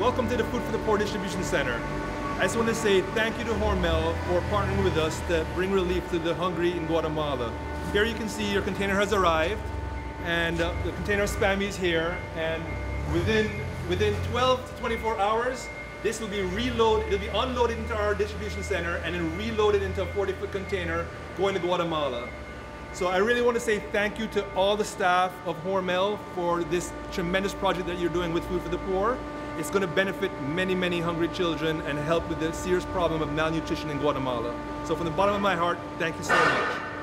Welcome to the Food for the Poor Distribution Center. I just want to say thank you to Hormel for partnering with us to bring relief to the hungry in Guatemala. Here you can see your container has arrived and uh, the container of Spammy is here and within, within 12 to 24 hours this will be reloaded, it'll be unloaded into our distribution center and then reloaded into a 40 foot container going to Guatemala. So I really want to say thank you to all the staff of Hormel for this tremendous project that you're doing with Food for the Poor. It's going to benefit many, many hungry children and help with the serious problem of malnutrition in Guatemala. So from the bottom of my heart, thank you so much.